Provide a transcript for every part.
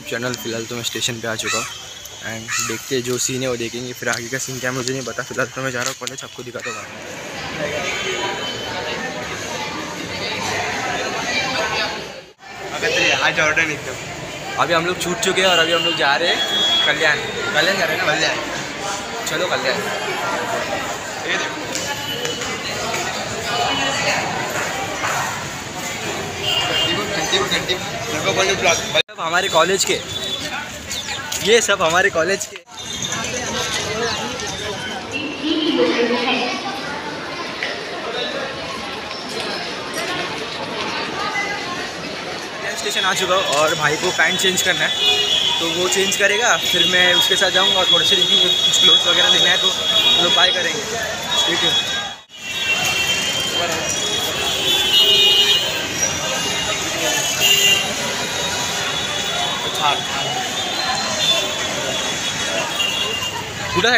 Channel फ़िलहाल तो मैं स्टेशन पे आ चुका हूँ। एंड देखते जो सीन है वो देखेंगे। फिर आगे का सीन क्या मुझे नहीं पता। फ़िलहाल तो मैं जा रहा हूँ कॉलेज आपको दिखाता हूँ आज ऑर्डर एकदम अभी हम लोग छूट चुके हैं और अभी हम लोग जा रहे हैं कल्याण। कल्याण जा रहे हैं ना? कल्याण। चलो कल्याण। ये देखो। हमारे कॉलेज के। ये सब हमारे कॉलेज के। स्टेशन आ चुका हूँ और भाई को पैंट चेंज करना है। तो वो चेंज करेगा, फिर मैं उसके साथ जाऊँगा और थोड़े से कुछ क्लोथ्स वगैरह लेना है तो लोग बाय करेंगे। ठीक है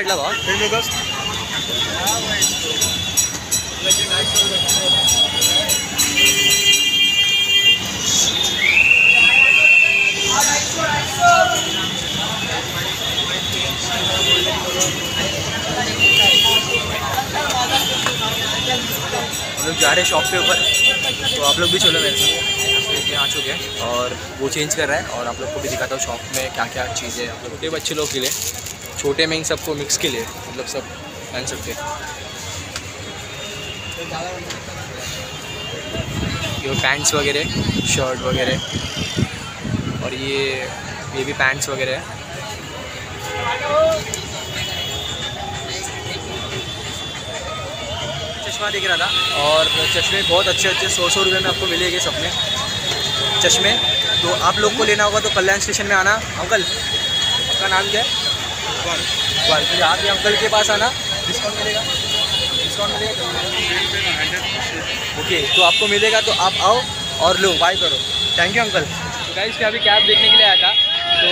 भावा हम लोग जा रहे शॉप के ऊपर। तो आप लोग भी चलो मेरे साथ। लेके आ चुके हैं और वो चेंज कर रहा है और आप लोग को भी दिखाता हूँ शॉप में क्या क्या चीज़ें आप लोग छोटे बच्चे लोग के लिए। छोटे में ही सबको मिक्स के लिए मतलब सब पहन सकते हैं। ये पैंट्स वगैरह शर्ट वगैरह और ये ये भी पैंट्स वगैरह है। चश्मा दिख रहा था और चश्मे बहुत अच्छे अच्छे सौ सौ रुपये में आपको मिलेंगे सब में। चश्मे। तो आप लोग को लेना होगा तो कल्याण स्टेशन में आना। अंकल आपका नाम क्या है? इकबाल तो यहाँ पे अंकल के पास आना। डिस्काउंट मिलेगा? डिस्काउंट मिलेगा? ओके तो आपको मिलेगा तो आप आओ और लो बाय करो। थैंक यू अंकल तो गाइस मैं अभी कैब देखने के लिए आया था। तो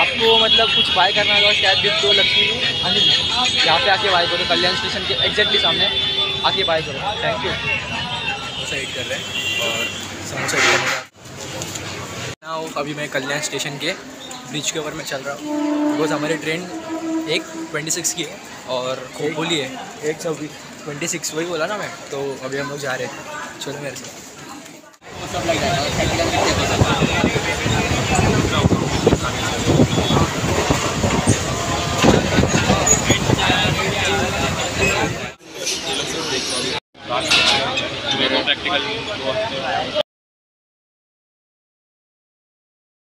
आपको मतलब कुछ बाय करना होगा कैब भी तो लक्ष्मी। अनिल यहाँ पे आके बाय करो कल्याण स्टेशन के एग्जैक्टली सामने आके बाय करो। थैंक यू ईट कर रहे हैं और समोसा अभी मैं कल्याण स्टेशन के ब्रिज के ऊपर मैं चल रहा हूँ। बिकॉज़ हमारी ट्रेन एक ट्वेंटी सिक्स की है और खोखोली है। एक छब्बीस। ट्वेंटी सिक्स वही बोला ना मैं तो अभी हम लोग जा रहे हैं। चलो मेरे साथ प्रैक्टिकल